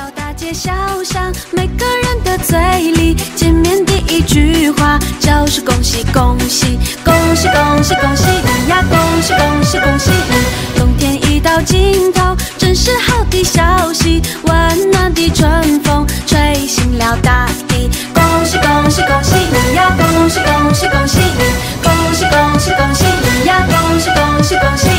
条大街小巷，每个人的嘴里见面第一句话就是恭喜恭喜恭喜恭喜恭喜你呀！恭喜恭喜恭喜你！冬天已到尽头，真是好的消息，温暖的春风吹醒了大地。恭喜恭喜恭喜你呀！恭喜恭喜恭喜你！恭喜恭喜恭喜你呀！恭喜恭喜恭喜。